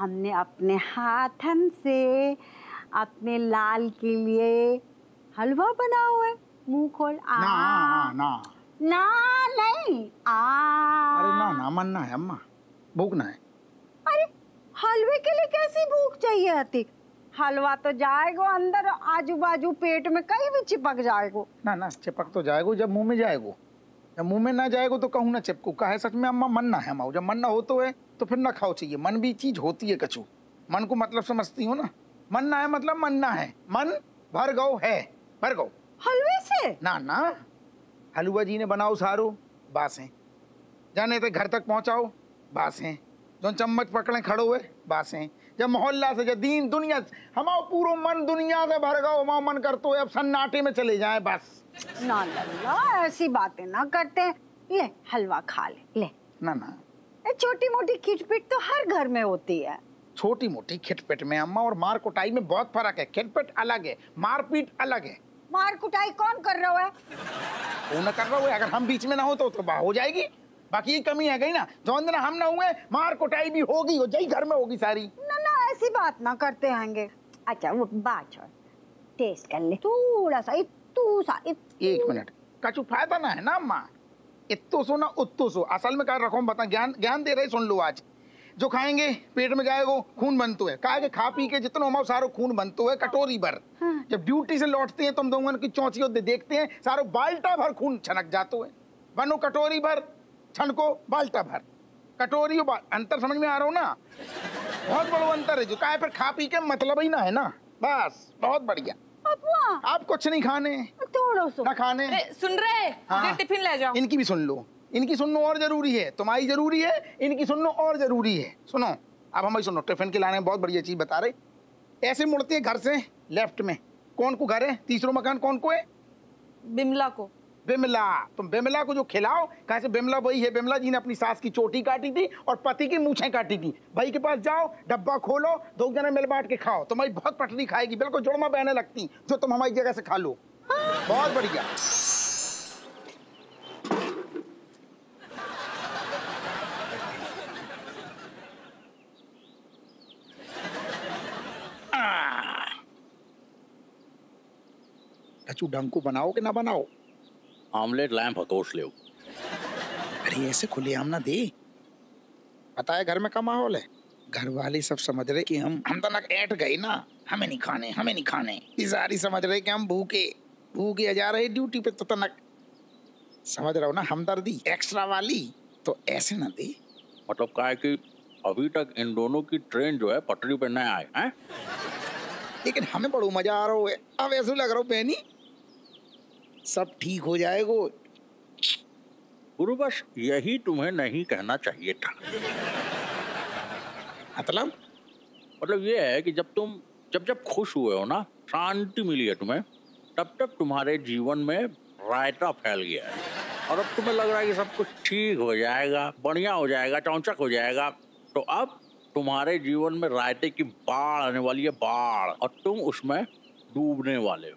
हमने अपने हाथन से अपने लाल के लिए हलवा बना हुआ है। मुँह खोल। आ। ना ना। ना नहीं। आ। अरे ना ना मन्ना है अम्मा। भूखना है। अरे हलवे के लिए कैसी भूख चाहिए आती हलवा तो जाएगा अंदर आजू बाजू पेट में कहीं भी चिपक जाएगा। ना ना चिपक तो जाएगा जब मुँह में जाएगो। मुँह में ना जाएगा तो कहूँ ना चिपकू। कहे सच में अम्मा मन ना है माओ। जब मन ना हो तो है तो फिर ना खाओ चाहिए। मन भी चीज़ होती है कछु। मन को मतलब समझती हूँ ना? मन ना है मतलब मन ना है। मन भर गौ है। भर गौ हलवे से? ना ना। हलवा जी ने बनाओ सारो। बासें। जाने तक घर तक पहुंचाओ। बासें। जो चम्मच पकड़े खड़ो हुए बासें। जब मोहल्ला से जब दीन दुनिया हमारो पूरो मन दुनिया से भर गओ हमारा मन करतो है अब सन्नाटे में चले जाए बस। ना लल्ला ऐसी बातें ना करते। ले हलवा खा ले ले। ना ना। ये छोटी मोटी खिटपिट तो हर घर में होती है। छोटी मोटी खिटपिट में अम्मा और मार कुटाई में बहुत फ़र्क है। खिटपिट अलग है मारपीट अलग है। मार कुटाई कौन कर रहा है? वो न कर रहा है अगर हम बीच में ना हो तो, तो हो जाएगी। बाकी ये कमी है गई ना? जो दिन हम ना हुए मार कुटाई भी होगी हो जाई घर में होगी सारी। ना ना ऐसी बात ना करते हैंगे अच्छा वो बात छोड़। टेस्ट कर ले। थोड़ा सा इतू सा इतू एक मिनट। कछु फ़ायदा ना है ना अम्मा इतो सो ना उतो सो। असल में क्या रखो बता ज्ञान ज्ञान दे रहे सुन लो आज। जो खाएँगे पेट में जाएगा खून बनतो है। कहा कि खा पी के जितना हमारा सारो खून बनतो है कटोरी भर। हाँ। जब ड्यूटी से लौटते हैं तुम दोनों की चौची देखते हैं सारो बाल्टा भर खून छनक जातो है। बनो कटोरी भर। छनको बाल्टा भर। कटोरी अंतर समझ में आ रहा हो ना? बहुत बड़ा अंतर है जो का फिर खा पी के मतलब ही ना है ना? बस बहुत बढ़िया। आप कुछ नहीं खाने। थोड़ा सा। ना खाने। सुन रहे हाँ। टिफ़िन ले जाओ। इनकी भी सुन लो। इनकी सुनना और ज़रूरी है। तुम्हारी ज़रूरी है इनकी सुनना और ज़रूरी है। सुनो अब हमारी सुनो। टिफ़िन के लाने में बहुत बढ़िया चीज़ बता रहे। ऐसे मुड़ती है घर से लेफ़्ट में। कौन को घर है? तीसरो मकान कौन को है? बिमला को। बिमला। तुम बिमला को जो खिलाओ कैसे बिमला वही है, बिमला जी ने अपनी सास की चोटी काटी थी और पति की मूछें काटी थी। भाई के पास जाओ, डब्बा खोलो, दो जने मिल बांट के खाओ। तुम्हारी बहुत पटरी खाएगी, बिल्कुल जुड़मा बहने लगती, जो तुम हमारी जगह से खा लो। बहुत बढ़िया। ढंग बनाओ कि ना बनाओ? आमलेट लैम्प हतोष ले। अरे ऐसे खुले आम ना दे। पता है घर में का माहौल है? घर वाले सब समझ रहे कि हम हम तो ना ऐट गए ना। हमें नहीं खाने हमें नहीं खाने। सारी समझ रहे कि हम भूखे भूखे जा रहे ड्यूटी पे तो तनक समझ रहे हो ना हमदर्दी एक्स्ट्रा वाली तो ऐसे ना दे। मतलब क्या है कि अभी तक इन दोनों की ट्रेन जो है पटरी पर नहीं आए हैं? लेकिन हमें बड़ो मज़ा आ रहा है अब ऐसे लग रहा हो बहनी सब ठीक हो जाएगा। गुरु बस यही तुम्हें नहीं कहना चाहिए था। मतलब मतलब ये है कि जब तुम जब जब खुश हुए हो ना शांति मिली है तुम्हें तब तक तुम्हारे जीवन में रायता फैल गया है। और अब तुम्हें लग रहा है कि सब कुछ ठीक हो जाएगा बढ़िया हो जाएगा चौचक हो जाएगा। तो अब तुम्हारे जीवन में रायते की बाढ़ आने वाली है बाढ़। और तुम उसमें डूबने वाले हो।